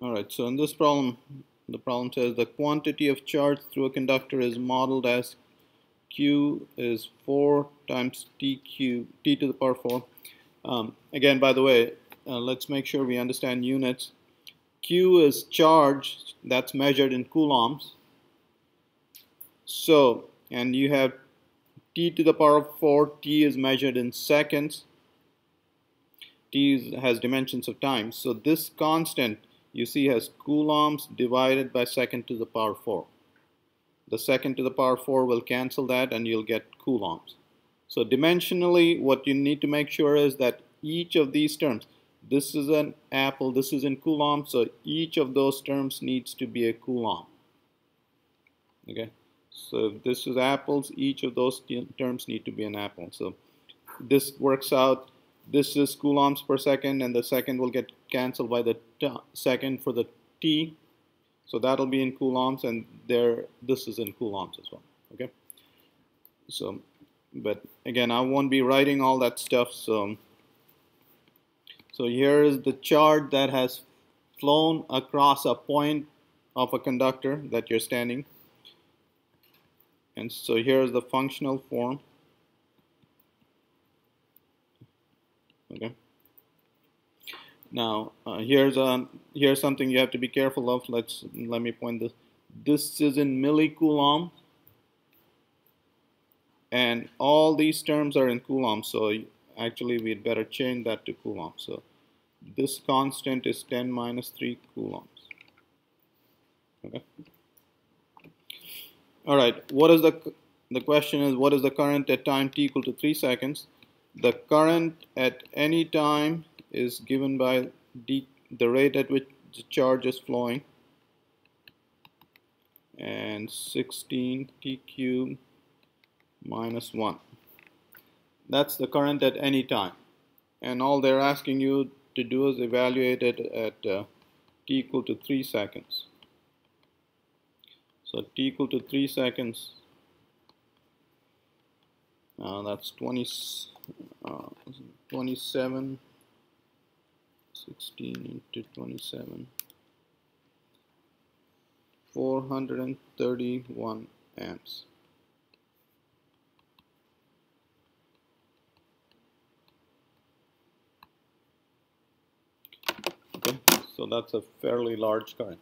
All right, so in this problem, the problem says the quantity of charge through a conductor is modeled as Q is 4 times TQ, T to the power 4. Um, again, by the way, uh, let's make sure we understand units. Q is charge that's measured in coulombs. So, and you have T to the power of 4, T is measured in seconds. T has dimensions of time. So this constant you see has coulombs divided by second to the power 4. The second to the power 4 will cancel that and you'll get coulombs. So dimensionally what you need to make sure is that each of these terms, this is an apple, this is in coulomb, so each of those terms needs to be a coulomb. Okay, so this is apples, each of those terms need to be an apple. So this works out this is coulombs per second and the second will get cancelled by the second for the t. So that'll be in coulombs and there this is in coulombs as well okay? So but again I won't be writing all that stuff so so here is the charge that has flown across a point of a conductor that you're standing. And so here's the functional form okay. Now uh, here's um here's something you have to be careful of. Let's let me point this. This is in millicoulomb. And all these terms are in coulomb so actually we'd better change that to coulomb. So this constant is 10 minus 3 coulombs. Okay. All right. What is the the question is what is the current at time t equal to 3 seconds the current at any time is given by d, the rate at which the charge is flowing. And 16 t cubed minus 1 that's the current at any time. And all they're asking you to do is evaluate it at uh, t equal to 3 seconds. So t equal to 3 seconds uh, that's 20 uh, 27 16 into 27 431 amps. Okay so that's a fairly large current